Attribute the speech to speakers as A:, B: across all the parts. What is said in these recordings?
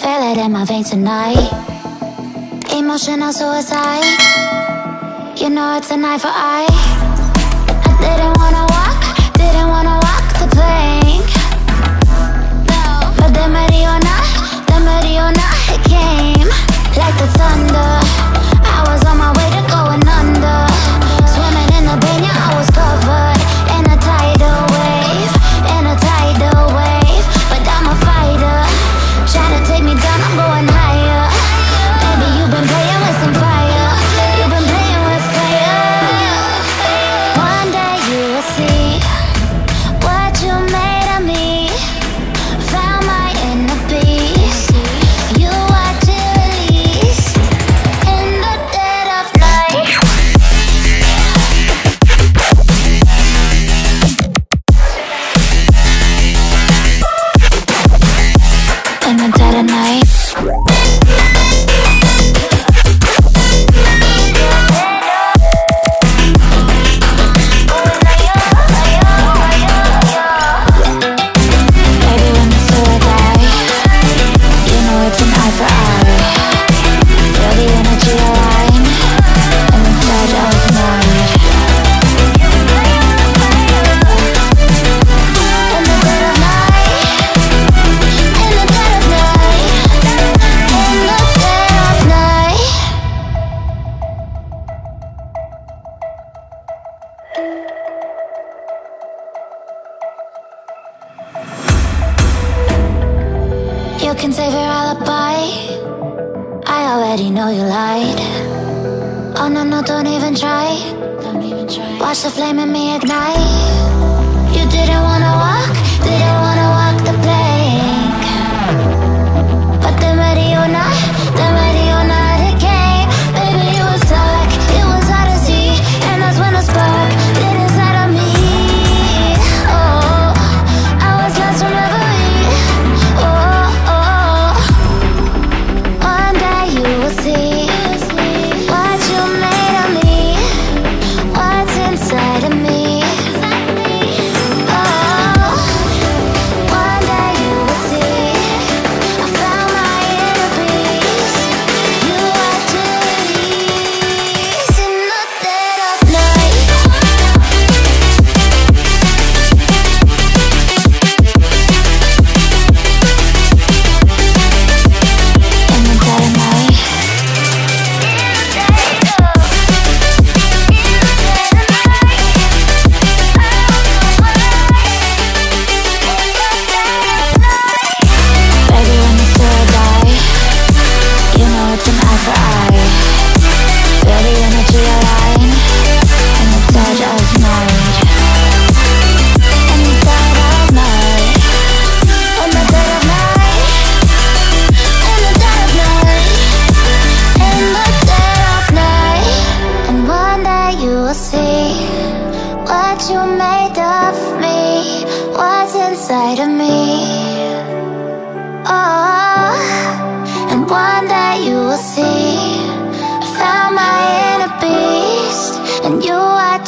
A: Feel it in my veins tonight Emotional suicide. You know it's an eye for eye I didn't wanna walk, didn't wanna walk the plank. No But the Mariona, the Mariona came. Like the thunder I was on my way You can save your alibi. I already know you lied. Oh no, no, don't even try. Don't even try. Watch the flame in me ignite. You didn't wanna walk, didn't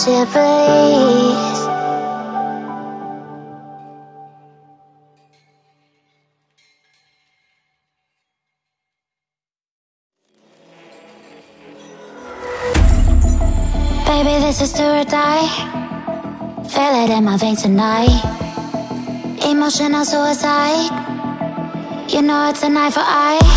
A: Baby, this is do or die. Feel it in my veins tonight. Emotional suicide. You know it's an eye for eye.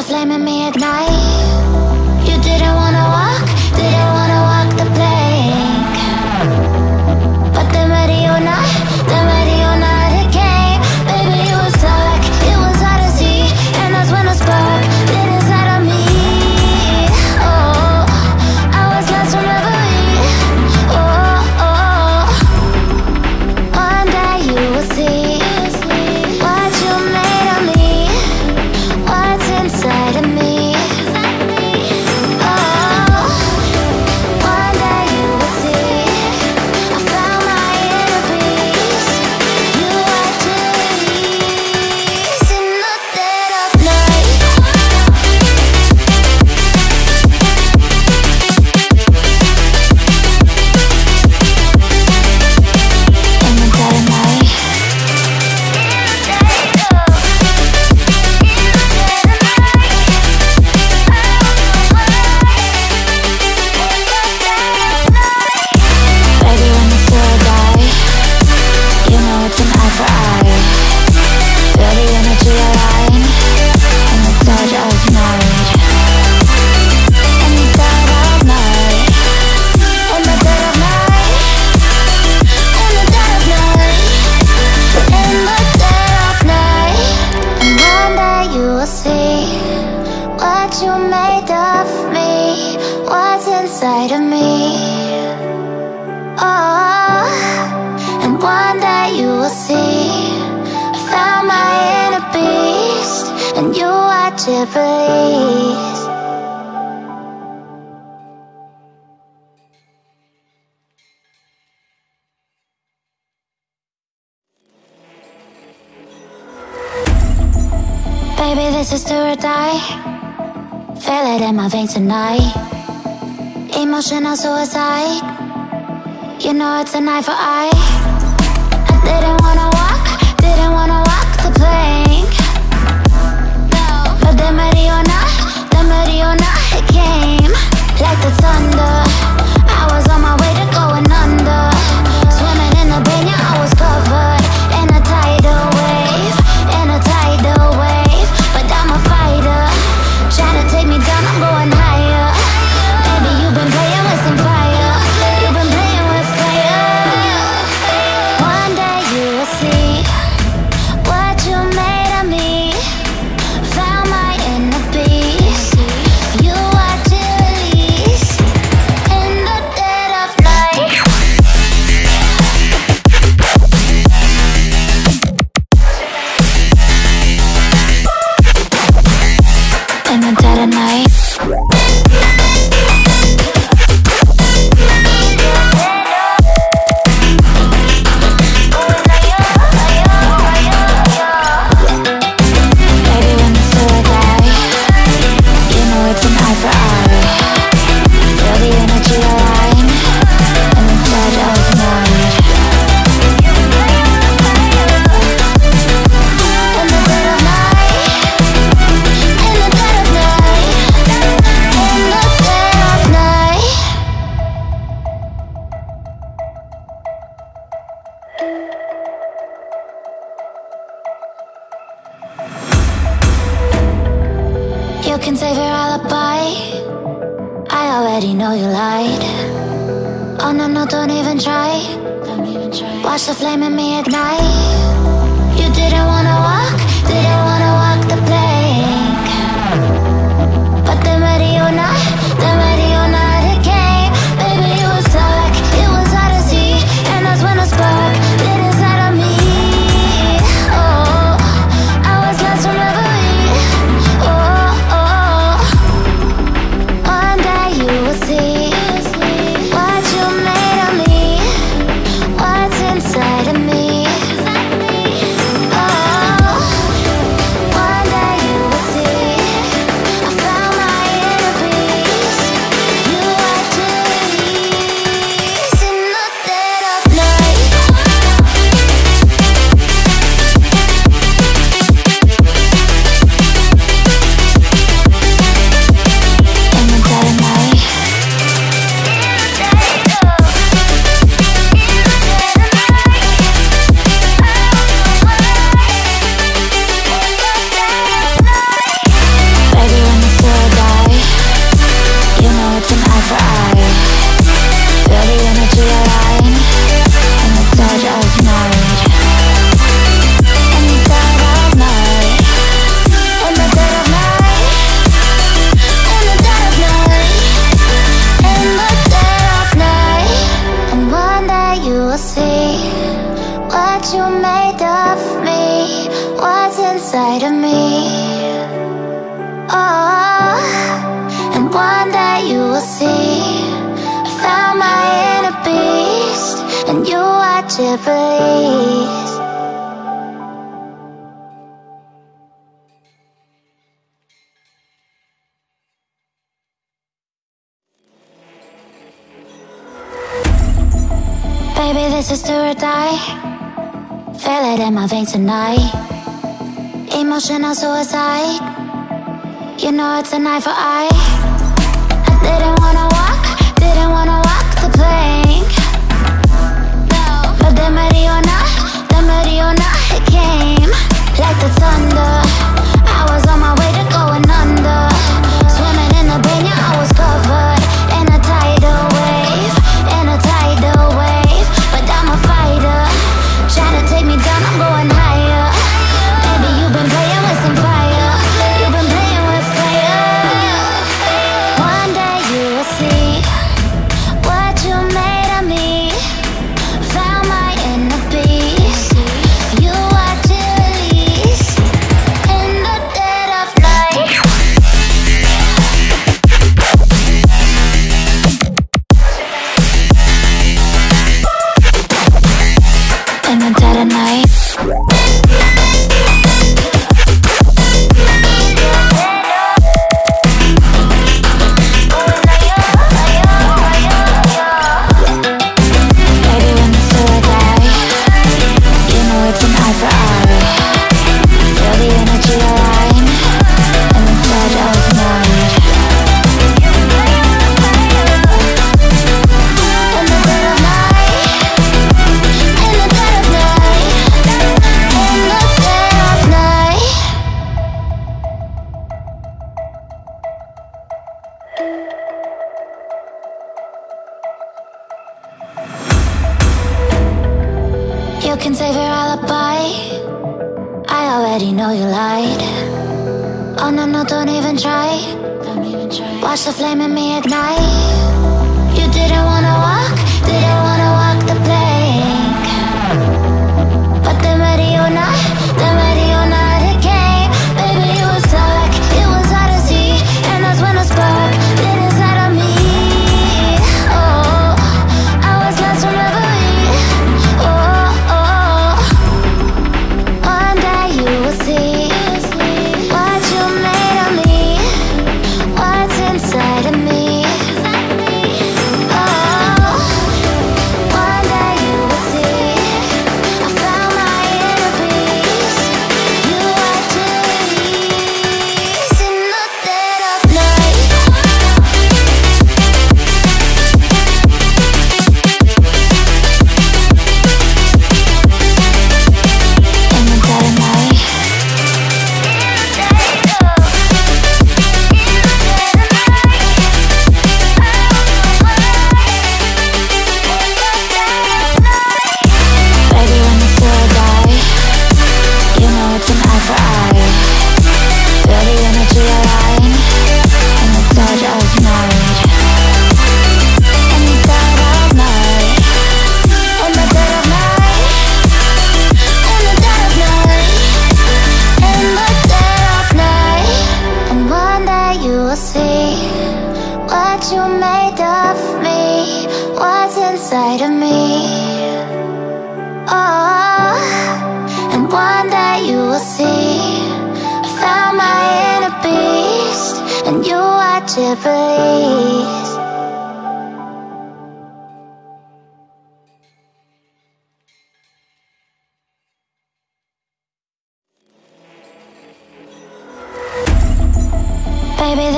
A: flaming me Races do or die? Feel it in my veins tonight. Emotional suicide. You know it's a knife for eye I didn't wanna walk Didn't wanna walk the plank. No But then Mariona then Mariona it came. Like the thunder I was on my way to going under. and dead at night already know you lied. Oh no, no, don't even try. Don't even try. Watch the flame in me ignite. You didn't wanna. you made of me What's inside of me? Oh And one day you will see. I found my inner beast And you watch it release Baby, this is do or die. Feel it in my veins tonight. Emotional suicide. You know it's a knife for eye. I didn't wanna walk, didn't wanna walk the plank. No, but then Mariona, the Mariona came like the thunder. I was on my way to going under. from eye for eye. Watch the flame in me ignite You didn't wanna walk, didn't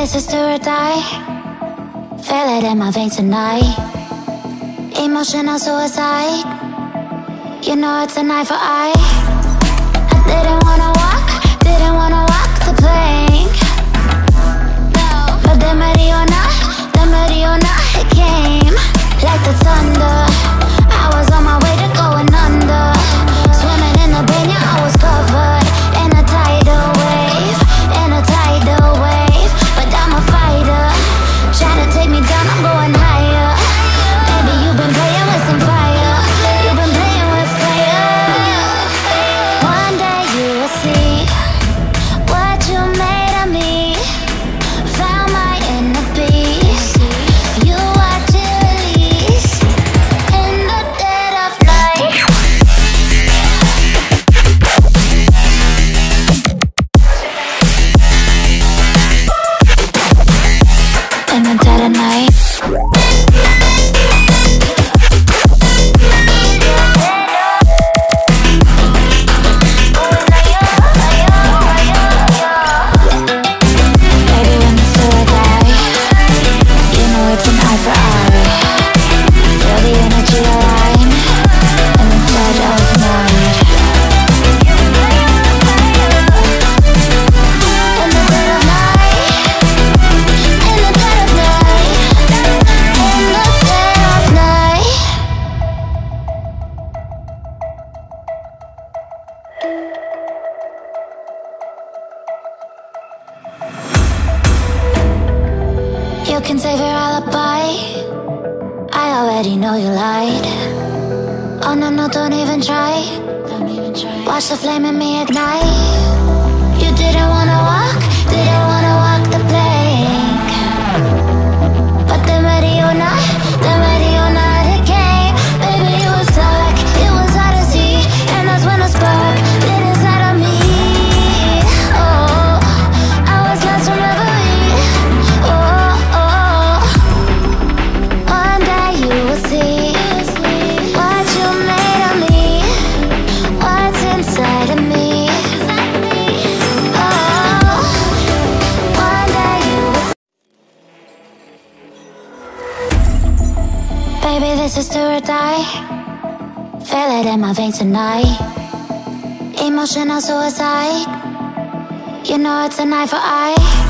A: Races do or die? Feel it in my veins tonight. Emotional suicide. You know it's a knife for eye I didn't wanna walk Didn't wanna walk the plank. But then Mariona The Mariona it came. Like the thunder I was on my way to going Watch the flame in me ignite die. Feel it in my veins tonight. Emotional suicide. You know it's a knife for eye.